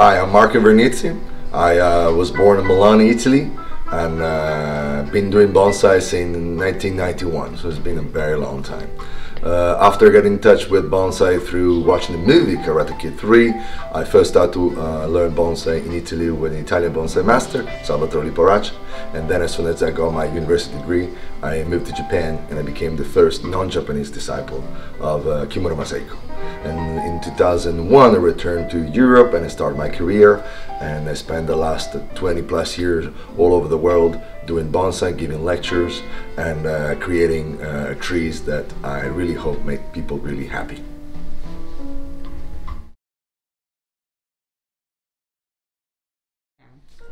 Hi, I'm Marco Invernizzi. I uh, was born in Milan, Italy, and uh, been doing bonsai since 1991, so it's been a very long time. Uh, after getting in touch with bonsai through watching the movie Karate Kid 3, I first started to uh, learn bonsai in Italy with an Italian bonsai master, Salvatore Liporace, and then as soon as I got my university degree, I moved to Japan and I became the first non-Japanese disciple of uh, Kimura Masahiko. And in 2001, I returned to Europe and I started my career. And I spent the last 20 plus years all over the world doing bonsai, giving lectures, and uh, creating uh, trees that I really hope make people really happy.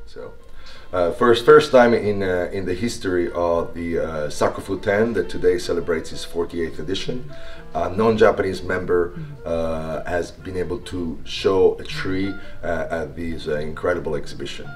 So, uh, first, first time in uh, in the history of the uh, Sakufu-ten that today celebrates its 48th edition, a non-Japanese member uh, has been able to show a tree uh, at this incredible exhibition.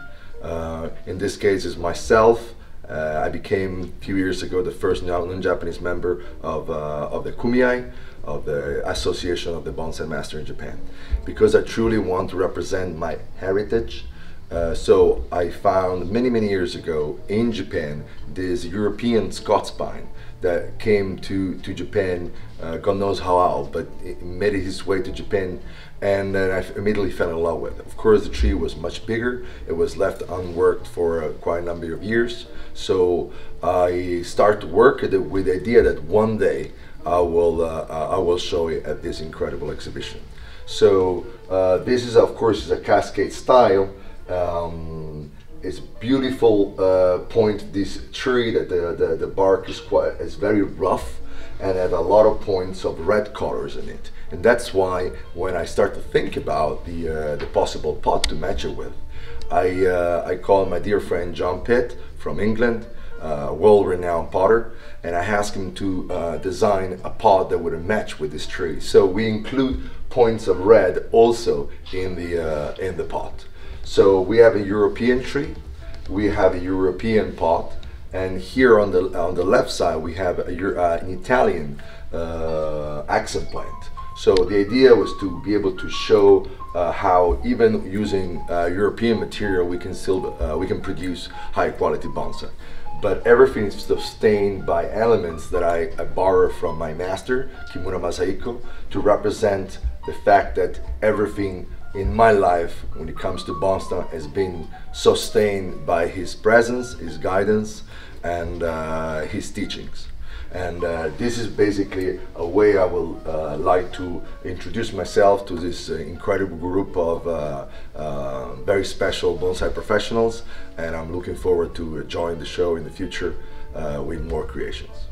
Uh, in this case, is myself. Uh, I became a few years ago the first non-Japanese member of uh, of the Kumiai, of the Association of the Bonsai Master in Japan, because I truly want to represent my heritage uh, so I found many, many years ago in Japan this European Scots pine that came to, to Japan, uh, God knows how, but made its way to Japan and then I immediately fell in love with it. Of course, the tree was much bigger. It was left unworked for uh, quite a number of years. So I started work with the idea that one day I will, uh, I will show it at this incredible exhibition. So uh, this is, of course, is a cascade style. Um, it's beautiful uh, point this tree that the, the, the bark is quite is very rough and have a lot of points of red colors in it. And that's why when I start to think about the uh, the possible pot to match it with I uh, I call my dear friend John Pitt from England uh, world-renowned potter and I asked him to uh, design a pot that would match with this tree. So we include points of red also in the uh, in the pot so we have a European tree, we have a European pot, and here on the on the left side we have a, uh, an Italian uh, accent plant. So the idea was to be able to show uh, how even using uh, European material we can still uh, we can produce high quality bonsai. But everything is sustained by elements that I, I borrow from my master Kimura Masahiko to represent the fact that everything in my life when it comes to Bonsai has been sustained by his presence, his guidance, and uh, his teachings. And uh, this is basically a way I will uh, like to introduce myself to this uh, incredible group of uh, uh, very special bonsai professionals. And I'm looking forward to join the show in the future with more creations.